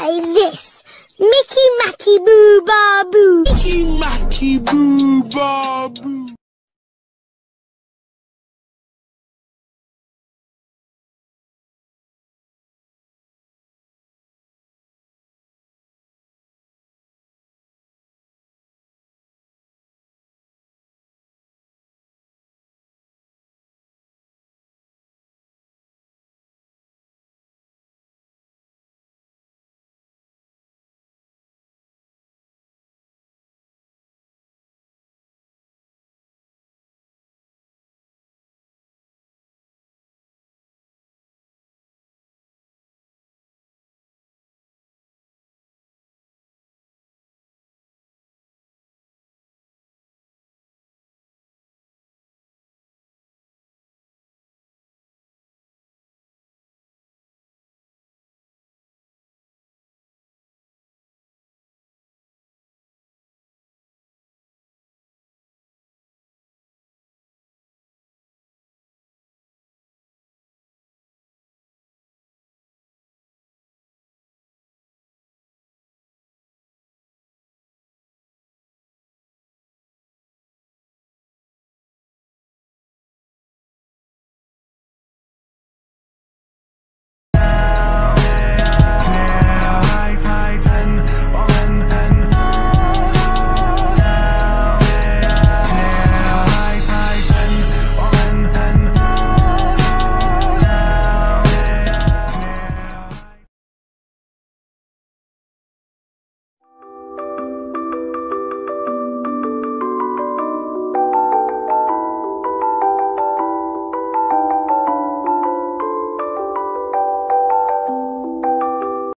say this. Mickey Macky Boo Bar Boo.